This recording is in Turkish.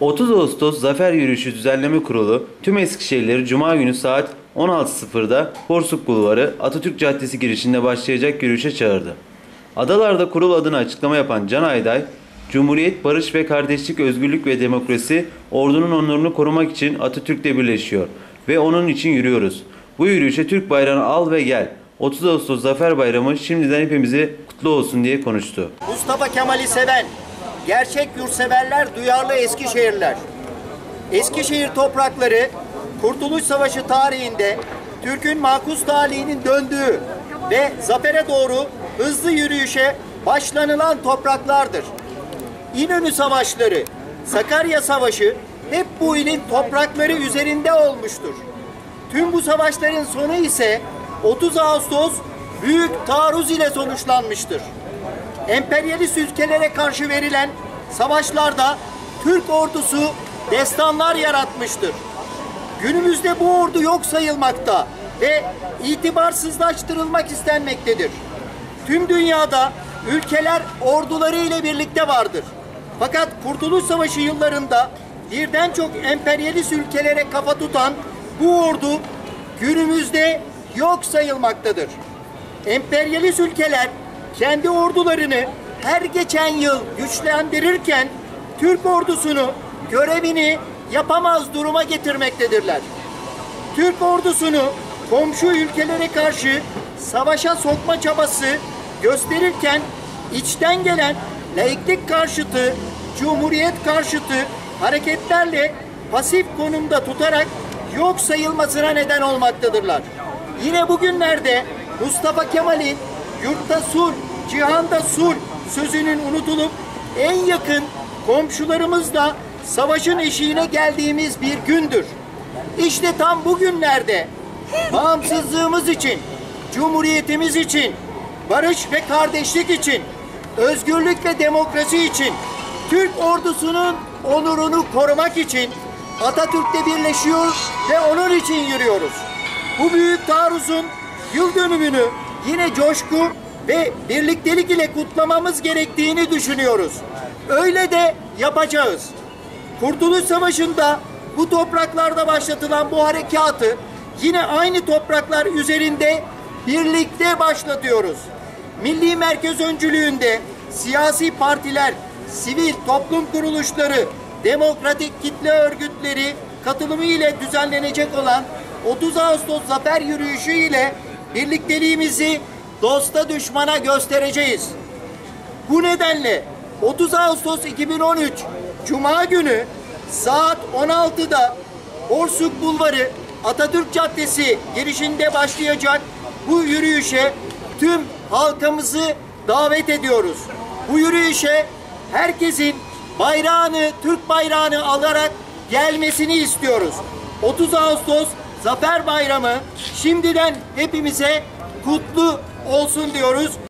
30 Ağustos Zafer Yürüyüşü Düzenleme Kurulu tüm Eskişehirleri Cuma günü saat 16.00'da Porsuk Bulvarı Atatürk Caddesi girişinde başlayacak yürüyüşe çağırdı. Adalarda kurul adına açıklama yapan Can Ayday, Cumhuriyet, barış ve kardeşlik, özgürlük ve demokrasi ordunun onurunu korumak için Atatürk'le birleşiyor ve onun için yürüyoruz. Bu yürüyüşe Türk bayrağını al ve gel. 30 Ağustos Zafer Bayramı şimdiden hepimize kutlu olsun diye konuştu. Mustafa Kemal'i seven, gerçek yurtseverler, duyarlı Eskişehirler. Eskişehir toprakları Kurtuluş Savaşı tarihinde Türk'ün makus talihinin döndüğü ve zafere doğru hızlı yürüyüşe başlanılan topraklardır. İnönü Savaşları, Sakarya Savaşı hep bu ilin toprakları üzerinde olmuştur. Tüm bu savaşların sonu ise 30 Ağustos Büyük Taarruz ile sonuçlanmıştır. Emperyalist ülkelere karşı verilen savaşlarda Türk ordusu destanlar yaratmıştır. Günümüzde bu ordu yok sayılmakta ve itibarsızlaştırılmak istenmektedir. Tüm dünyada ülkeler orduları ile birlikte vardır. Fakat Kurtuluş Savaşı yıllarında birden çok emperyalist ülkelere kafa tutan bu ordu günümüzde yok sayılmaktadır. Emperyalist ülkeler kendi ordularını her geçen yıl güçlendirirken Türk ordusunu görevini yapamaz duruma getirmektedirler. Türk ordusunu komşu ülkelere karşı savaşa sokma çabası gösterirken içten gelen laiklik karşıtı, cumhuriyet karşıtı hareketlerle pasif konumda tutarak yok sayılmasına neden olmaktadırlar. Yine bugünlerde Mustafa Kemal'in yurtta sul, cihanda sul sözünün unutulup en yakın komşularımızla savaşın eşiğine geldiğimiz bir gündür. İşte tam bugünlerde bağımsızlığımız için, cumhuriyetimiz için, barış ve kardeşlik için, özgürlük ve demokrasi için, Türk ordusunun onurunu korumak için Atatürk'le birleşiyor ve onun için yürüyoruz. Bu büyük taarruzun yıl dönümünü yine coşku ve birliktelik ile kutlamamız gerektiğini düşünüyoruz. Öyle de yapacağız. Kurtuluş Savaşı'nda bu topraklarda başlatılan bu harekatı yine aynı topraklar üzerinde birlikte başlatıyoruz. Milli Merkez öncülüğünde siyasi partiler, sivil toplum kuruluşları, demokratik kitle örgütleri katılımı ile düzenlenecek olan 30 Ağustos Zafer Yürüyüşü ile birlikteliğimizi dosta düşmana göstereceğiz. Bu nedenle 30 Ağustos 2013 Cuma günü saat 16'da Borsuk Bulvarı Atatürk Caddesi girişinde başlayacak bu yürüyüşe tüm halkımızı davet ediyoruz. Bu yürüyüşe herkesin bayrağını, Türk bayrağını alarak gelmesini istiyoruz. 30 Ağustos Zafer Bayramı şimdiden hepimize kutlu olsun diyoruz.